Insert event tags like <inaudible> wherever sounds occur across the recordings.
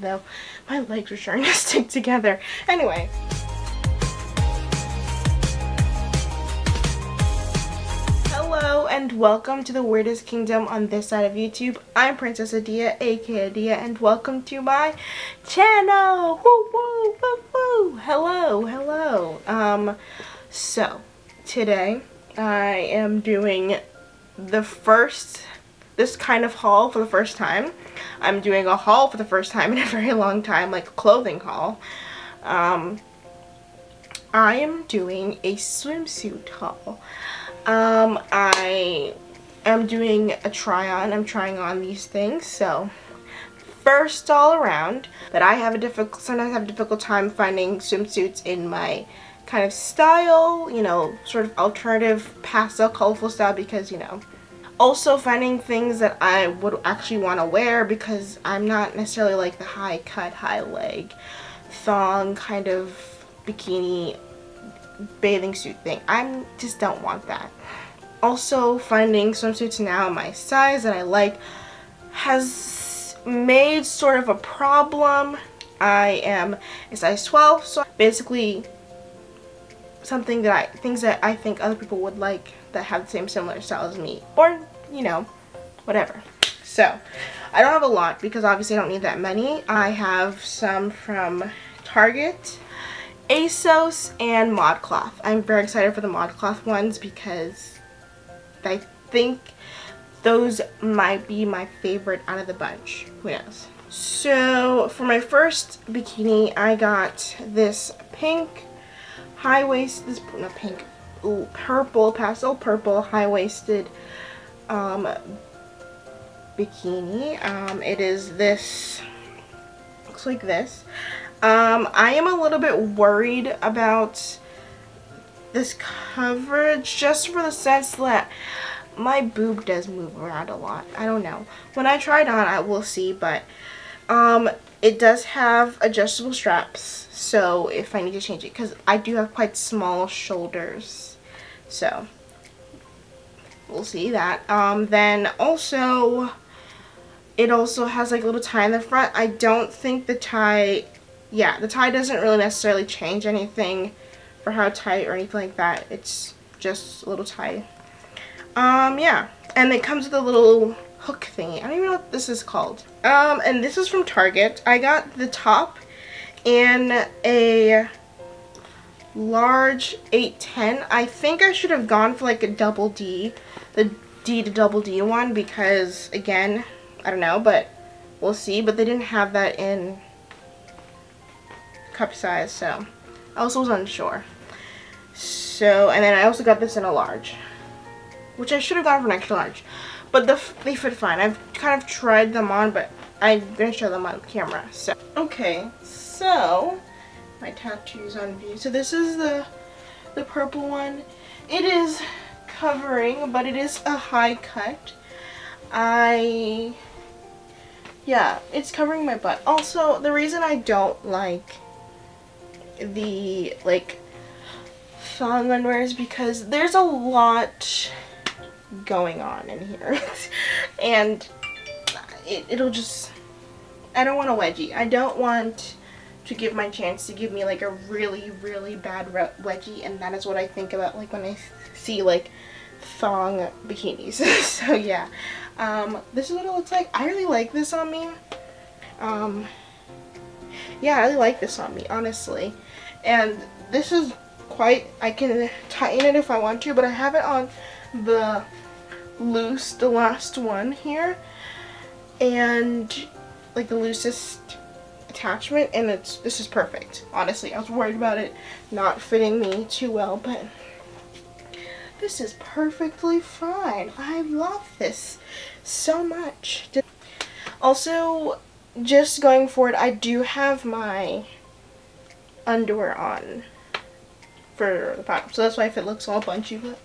though. My legs are starting <laughs> to stick together. Anyway. Hello and welcome to the weirdest kingdom on this side of YouTube. I'm Princess Adia, aka Adia, and welcome to my channel. Woo woo woo woo. Hello, hello. Um, so today I am doing the first this kind of haul for the first time. I'm doing a haul for the first time in a <laughs> very long time, like a clothing haul. Um, I am doing a swimsuit haul. Um, I am doing a try on. I'm trying on these things, so first all around that I have a difficult sometimes have a difficult time finding swimsuits in my kind of style, you know, sort of alternative pastel colorful style because, you know, also finding things that I would actually want to wear because I'm not necessarily like the high cut, high leg, thong kind of bikini bathing suit thing. I just don't want that. Also finding swimsuits now my size that I like has made sort of a problem. I am a size 12 so basically something that I things that I think other people would like that have the same similar style as me. Or you know whatever. So I don't have a lot because obviously I don't need that many. I have some from Target ASOS and ModCloth I'm very excited for the ModCloth ones because I think those might be my favorite out of the bunch. Who knows? So for my first bikini I got this pink high waist, this, not pink, purple, pastel purple, high-waisted um, bikini. Um, it is this, looks like this. Um, I am a little bit worried about this coverage just for the sense that my boob does move around a lot. I don't know. When I try it on, I will see, but um, it does have adjustable straps so if I need to change it because I do have quite small shoulders so we'll see that. Um, then also it also has like a little tie in the front. I don't think the tie yeah the tie doesn't really necessarily change anything for how tight or anything like that. It's just a little tie. Um yeah. And it comes with a little hook thingy. I don't even know what this is called. Um and this is from Target. I got the top in a large 810. I think I should have gone for like a double D, the D to double D one because again, I don't know, but we'll see. But they didn't have that in cup size, so I also was unsure. So, and then I also got this in a large, which I should have gone for an extra large. But the, they fit fine. I've kind of tried them on, but I'm going to show them on camera. So, okay, so, my tattoos on view. So this is the, the purple one. It is covering, but it is a high cut. I, yeah, it's covering my butt. Also, the reason I don't like the, like, thong underwear is because there's a lot going on in here. <laughs> and it, it'll just, I don't want a wedgie. I don't want to give my chance to give me like a really really bad wedgie and that is what I think about like when I see like thong bikinis. <laughs> So yeah. Um, this is what it looks like. I really like this on me. Um, yeah I really like this on me honestly. And this is quite I can tighten it if I want to but I have it on the loose the last one here. And like the loosest attachment and it's this is perfect. Honestly I was worried about it not fitting me too well but this is perfectly fine. I love this so much. Also just going forward I do have my underwear on for the bottom so that's why if it looks all bunchy but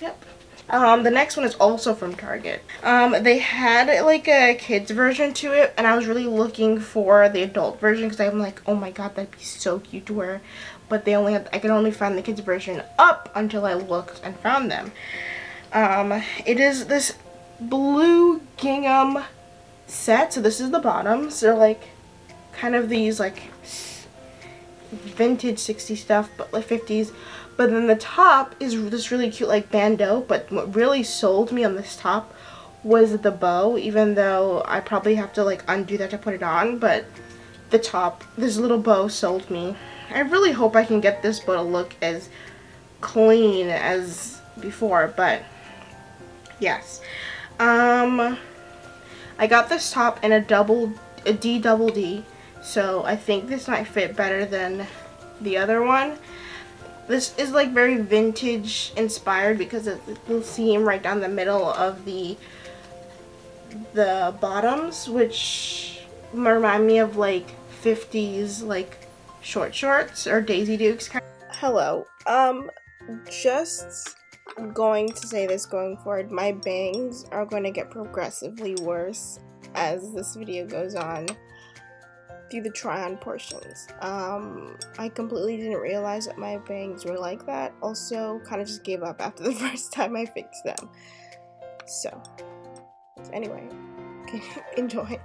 yep um, the next one is also from Target. Um, they had like a kids version to it and I was really looking for the adult version because I'm like, oh my god, that'd be so cute to wear. But they only I could only find the kids version up until I looked and found them. Um, it is this blue gingham set. So this is the bottoms. They're like kind of these like vintage 60s stuff, but like 50s. But then the top is this really cute like bandeau. But what really sold me on this top was the bow, even though I probably have to like undo that to put it on. But the top, this little bow sold me. I really hope I can get this bow to look as clean as before, but yes. Um, I got this top in a double, a D double D, so I think this might fit better than the other one. This is like very vintage inspired because of the seam right down the middle of the the bottoms, which remind me of like 50s like short shorts or Daisy Dukes. Hello. Um, just going to say this going forward. My bangs are going to get progressively worse as this video goes on through the try-on portions. Um, I completely didn't realize that my bangs were like that. Also, kind of just gave up after <laughs> the first time I fixed them. So, anyway, <laughs> enjoy.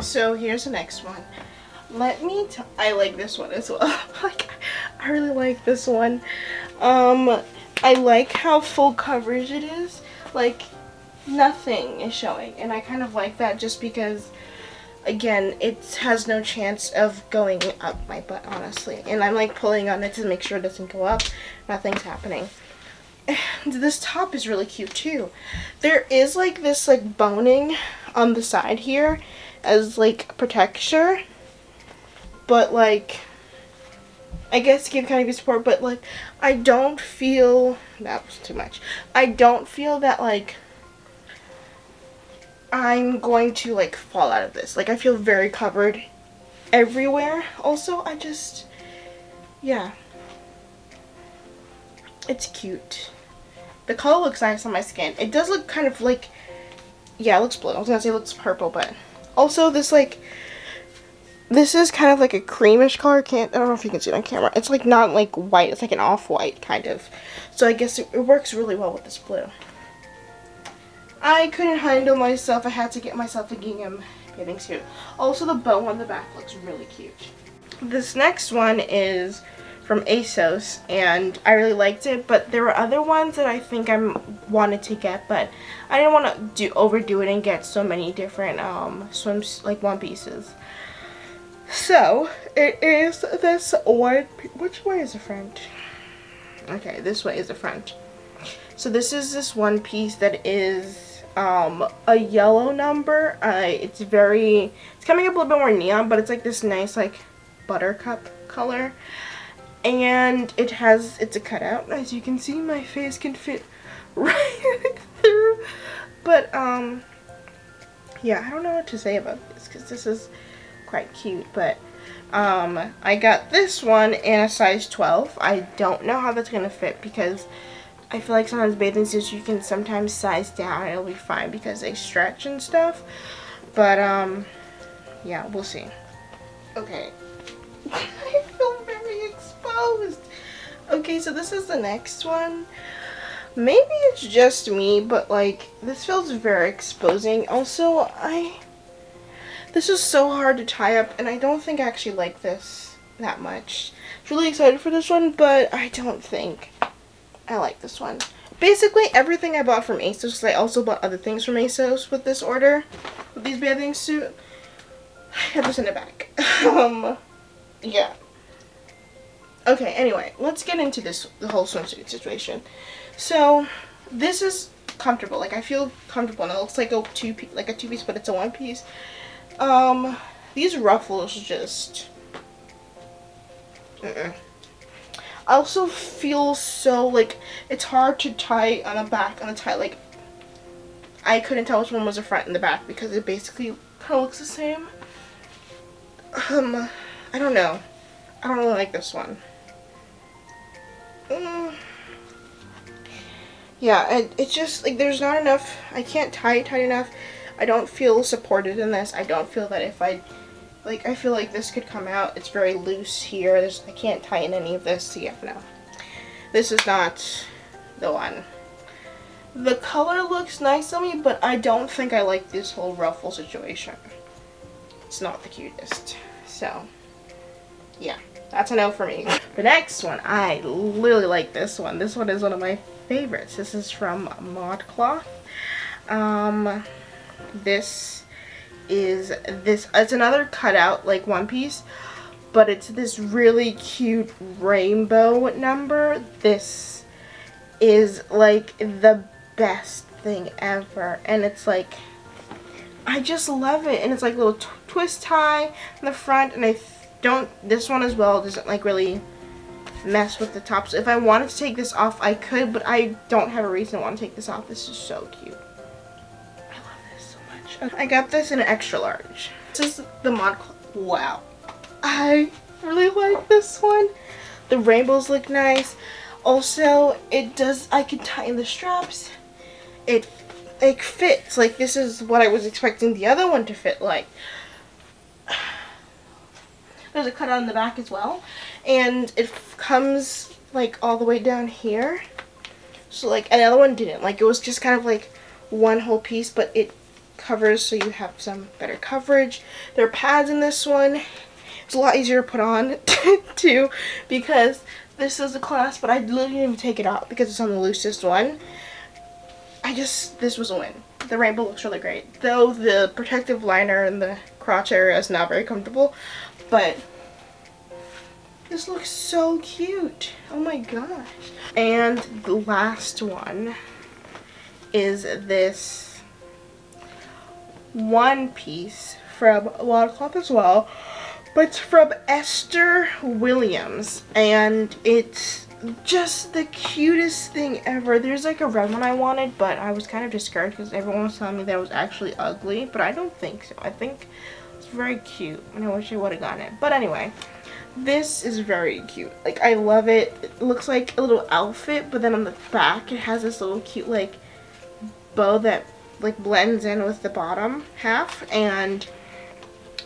So here's the next one. Let me I like this one as well. <laughs> like, I really like this one. Um, I like how full coverage it is. Like, nothing is showing. And I kind of like that just because, again, it has no chance of going up my butt, honestly. And I'm, like, pulling on it to make sure it doesn't go up. Nothing's happening. And <sighs> this top is really cute, too. There is, like, this, like, boning on the side here as, like, protection. But, like I guess give kind of support, but like I don't feel that was too much. I don't feel that like I'm going to like fall out of this. Like I feel very covered everywhere. Also, I just yeah. It's cute. The color looks nice on my skin. It does look kind of like yeah, it looks blue. I was gonna say it looks purple, but also this like this is kind of like a creamish color. Can't I don't know if you can see it on camera. It's like not like white. It's like an off-white kind of. So I guess it, it works really well with this blue. I couldn't handle myself. I had to get myself a gingham bathing suit. Also, the bow on the back looks really cute. This next one is from ASOS, and I really liked it, but there were other ones that I think I wanted to get, but I didn't want to do overdo it and get so many different um, swims, like one pieces. So, it is this one, which way is the front? Okay, this way is the front. So this is this one piece that is um, a yellow number. Uh, it's very, it's coming up a little bit more neon, but it's like this nice like buttercup color. And it has, it's a cutout. As you can see, my face can fit <laughs> right through. But, um, yeah, I don't know what to say about this because this is quite cute, but um, I got this one in a size 12. I don't know how that's going to fit because I feel like sometimes bathing suits you can sometimes size down and it'll be fine because they stretch and stuff. But, um, yeah, we'll see. Okay. <laughs> I feel very exposed. Okay, so this is the next one. Maybe it's just me, but, like, this feels very exposing. Also, I this is so hard to tie up, and I don't think I actually like this that much. I'm really excited for this one, but I don't think I like this one. Basically, everything I bought from ASOS, I also bought other things from ASOS with this order, with these bathing suit. <sighs> I have this in the back. <laughs> um, yeah. Okay, anyway, let's get into this, the whole swimsuit situation. So, this is comfortable. Like, I feel comfortable, and it looks like a two-piece, like a two-piece, but it's a one-piece. Um, these ruffles just... I also feel so, like, it's hard to tie on the back, on the tie, like, I couldn't tell which one was the front and the back because it basically kind of looks the same. Um, I don't know. I don't really like this one. Mm. Yeah, it, it's just, like, there's not enough, I can't tie it tight enough. I don't feel supported in this. I don't feel that if I, like, I feel like this could come out. It's very loose here. There's, I can't tighten any of this. So yeah, no. This is not the one. The color looks nice on me, but I don't think I like this whole ruffle situation. It's not the cutest. So, yeah, that's a no for me. The next one, I really like this one. This one is one of my favorites. This is from ModCloth. Um, this is this, it's another cutout, like one piece, but it's this really cute rainbow number. This is like the best thing ever. And it's like, I just love it. And it's like little twist tie in the front. And I don't, this one as well doesn't like really mess with the top. So if I wanted to take this off, I could, but I don't have a reason to want to take this off. This is so cute. I got this in an extra large. This is the mod, wow. I really like this one. The rainbows look nice. Also, it does, I can tighten the straps. It, it fits. Like, this is what I was expecting the other one to fit like. <sighs> There's a cutout in the back as well. And it comes, like, all the way down here. So, like, another one didn't. Like, it was just kind of, like, one whole piece, but it covers so you have some better coverage. There are pads in this one. It's a lot easier to put on, <laughs> too, because this is a class but I literally didn't even take it out because it's on the loosest one. I just, this was a win. The rainbow looks really great. Though the protective liner in the crotch area is not very comfortable, but this looks so cute. Oh my gosh. And the last one is this one piece from ModCloth as well. But it's from Esther Williams. And it's just the cutest thing ever. There's like a red one I wanted, but I was kind of discouraged because everyone was telling me that it was actually ugly. But I don't think so. I think it's very cute. And I wish I would have gotten it. But anyway, this is very cute. Like, I love it. It looks like a little outfit, but then on the back it has this little cute, like, bow that, like, blends in with the bottom half. And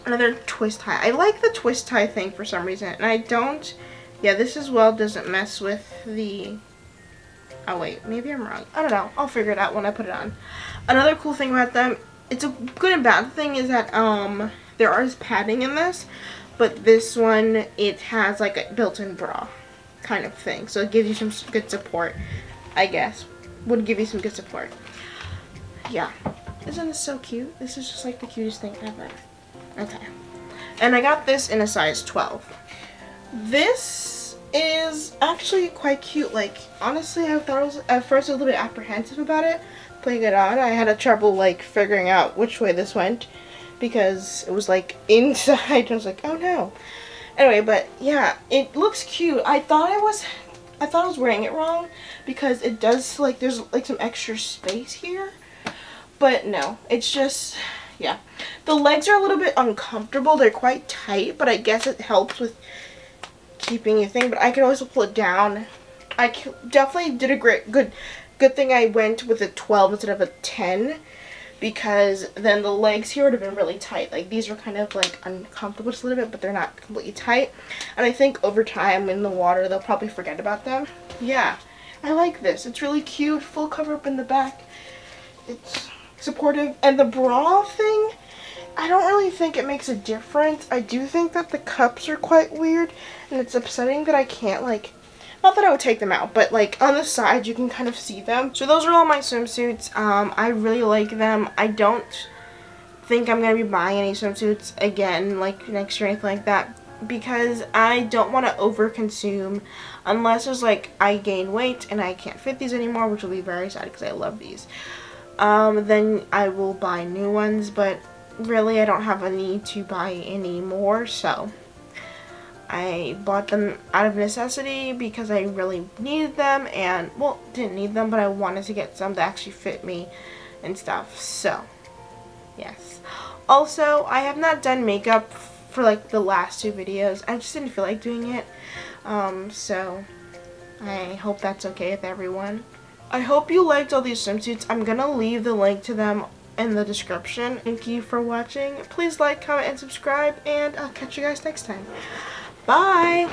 another twist tie. I like the twist tie thing for some reason, and I don't, yeah, this as well doesn't mess with the, oh wait, maybe I'm wrong. I don't know. I'll figure it out when I put it on. Another cool thing about them, it's a good and bad thing is that, um, there is padding in this, but this one, it has like a built-in bra kind of thing. So it gives you some good support, I guess. Would give you some good support. Yeah. Isn't this so cute? This is just like the cutest thing ever. Okay. And I got this in a size 12. This is actually quite cute. Like, honestly, I thought I was at first a little bit apprehensive about it. Putting it on, I had a trouble, like, figuring out which way this went. Because it was, like, <laughs> inside. I was like, oh no. Anyway, but yeah, it looks cute. I thought I was, I thought I was wearing it wrong. Because it does, like, there's, like, some extra space here. But no, it's just yeah. The legs are a little bit uncomfortable. They're quite tight, but I guess it helps with keeping your thing. But I can always pull it down. I definitely did a great, good, good thing I went with a 12 instead of a 10 because then the legs here would have been really tight. Like these are kind of like uncomfortable just a little bit, but they're not completely tight. And I think over time in the water, they'll probably forget about them. Yeah, I like this. It's really cute, full cover up in the back. It's supportive. And the bra thing, I don't really think it makes a difference. I do think that the cups are quite weird, and it's upsetting that I can't, like, not that I would take them out, but, like, on the side, you can kind of see them. So those are all my swimsuits. Um, I really like them. I don't think I'm going to be buying any swimsuits again, like, next year or anything like that, because I don't want to overconsume unless it's like I gain weight and I can't fit these anymore, which will be very sad because I love these um, then I will buy new ones, but really I don't have a need to buy any more, so I bought them out of necessity because I really needed them, and, well, didn't need them, but I wanted to get some that actually fit me and stuff, so, yes. Also, I have not done makeup for, like, the last two videos. I just didn't feel like doing it, um, so I hope that's okay with everyone. I hope you liked all these swimsuits. I'm going to leave the link to them in the description. Thank you for watching. Please like, comment, and subscribe, and I'll catch you guys next time. Bye!